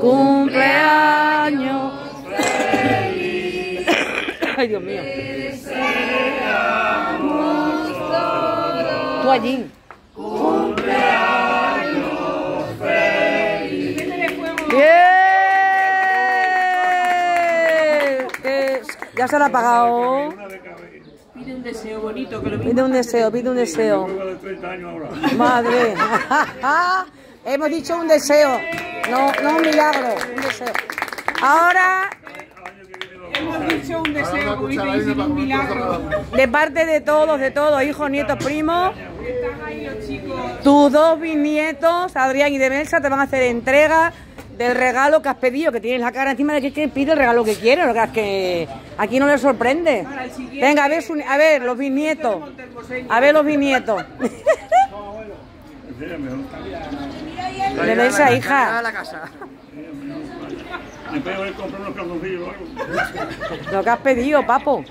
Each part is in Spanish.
Cumpleaños. Ay, Dios mío. Tú allí. ¡Bien! Que Ya se la ha apagado. Pide un deseo bonito, que lo Pide un deseo, pide un deseo. de 30 años ahora. Madre. Hemos dicho un deseo. No, no un milagro, un deseo. Ahora, hemos dicho un deseo bonito y sin un milagro. de parte de todos, de todos, hijos, nietos, primos, Están ahí los chicos. tus dos bisnietos, Adrián y Demelsa, te van a hacer entrega del regalo que has pedido, que tienes la cara encima de que, que pide el regalo que quiere, lo que es que aquí no le sorprende. Venga, a ver, su- a ver los bisnietos, a ver los bisnietos. ¿No? Demelsa, hija, la casa. A comprar unos calzoncillos o algo. lo que has pedido, papo.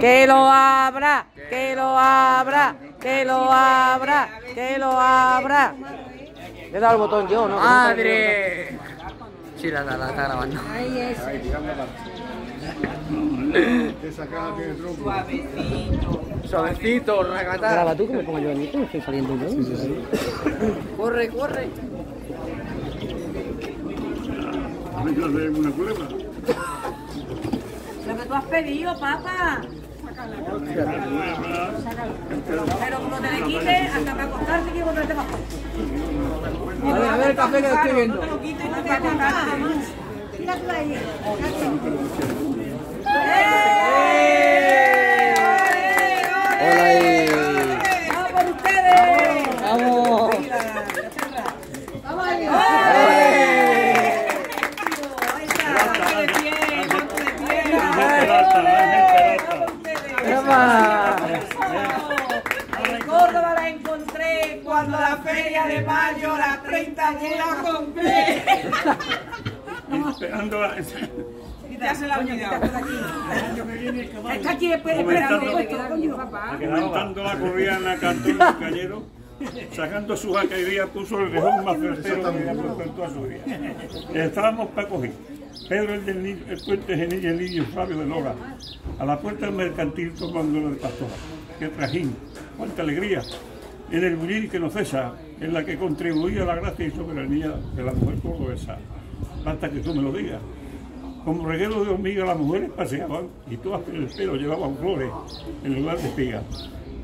Que lo abra, que lo abra, que lo abra, que lo abra. Le he dado el botón yo, ¿no? ¡Madre! Sí, la, la, la está grabando. Suavecito, ragata. Graba tú que me pongo yo en me estoy saliendo yo. Corre, corre. A mí yo de una culebra. Lo que tú has pedido, papá. Pero como te le quites, hasta para acostarte quiero ponerte más A ver, a ver el café que estoy viendo. Hola ahí. ¡Vamos por ustedes! Vamos. Toma. En Córdoba la encontré cuando la feria de mayo, las 30 yo la compré. Esperando la... Ya se la ha. Está aquí después esperando puesto, coño, papá. Aumentando la corriana, cantó el cañero, sacando su alcaldía, puso el rejón más certero que había puesto en toda su vida. Estábamos para coger. Pedro el del el puente Genilla, el niño Fabio de Lora, a la puerta del mercantil tomando el pastor. Qué trajín, cuánta alegría. En el bullir que no cesa, en la que contribuía la gracia y soberanía de la mujer cordobesa. Basta que tú me lo digas. Como reguero de hormiga las mujeres paseaban y todas en el pelo llevaban flores en lugar de espigas.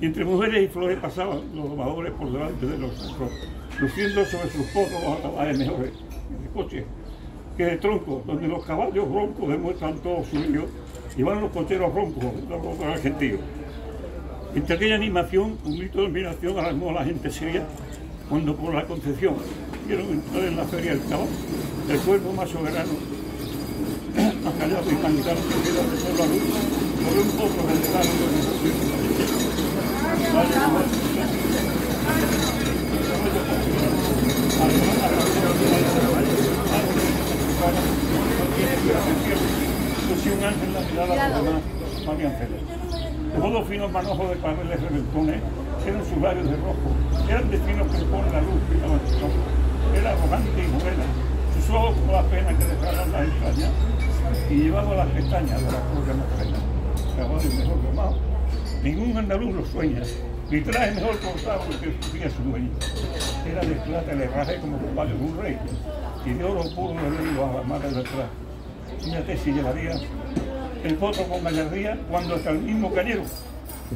Y entre mujeres y flores pasaban los domadores por delante de los otros, luciendo sobre sus potros los mejores de coche que de tronco, donde los caballos roncos demuestran todo su brillo y van los cocheros roncos, los argentinos. Entre aquella animación, un grito de admiración alarmó a la gente seria cuando por la concepción vieron entrar en la feria del caballo, el cuerpo más soberano más callado y tan que queda de solo la luz, sobre un poco de regalo de Puse Los dos finos manojos de paneles reventones eran sus labios de rojo, eran de finos que pone la luz y la. Era arrogante y morena, sus ojos como la pena que dejaran las entrañas y llevaba las pestañas de la pobre morena. Caballo mejor domado. Ningún andaluz lo sueña, ni traje mejor cortado que sufría su dueño. Era de plata el herraje como caballo de un rey, y de oro puro le leído a la madre de atrás. Fíjate si llevaría el potro con gallardía cuando hasta el mismo cañero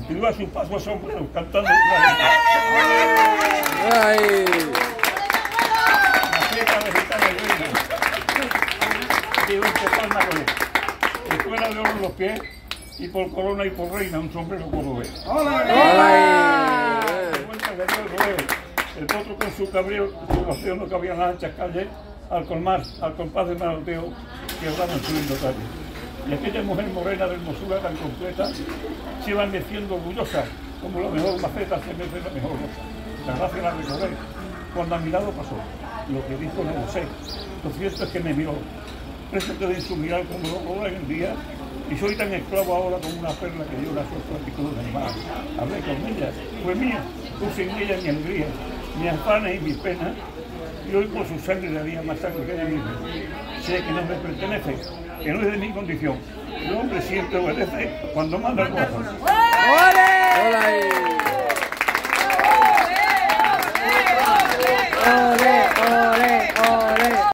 iba a su paso asombrado cantando la Ay. fiesta de gitana y reina. Lleva un palma con escuela de oro en los pies y por corona y por reina un sombrero cordobés. Hola dio el potro con su cabreo, su vacío no cabía en las anchas calles, al colmar, al compás del manoteo que hablaban subiendo calle. Y aquella mujer morena de hermosura tan completa se iba meciendo orgullosa, como la mejor maceta se mece la mejor rosa. La gracia la recordé. Cuando a mi lado pasó, lo que dijo no lo sé. Lo cierto es que me miró. Preso quedé en su mirar como lo logra en día y soy tan esclavo ahora como una perla que llora su plástico de animal. Hablé con ella, fue mía, puse en ella mi alegría, mis afanes y mis penas, y hoy por su sangre haría más sangre que de mismo. Sé que no me pertenece, que no es de mi condición. El hombre siempre obedece cuando manda cosas. ¡Hola ahí!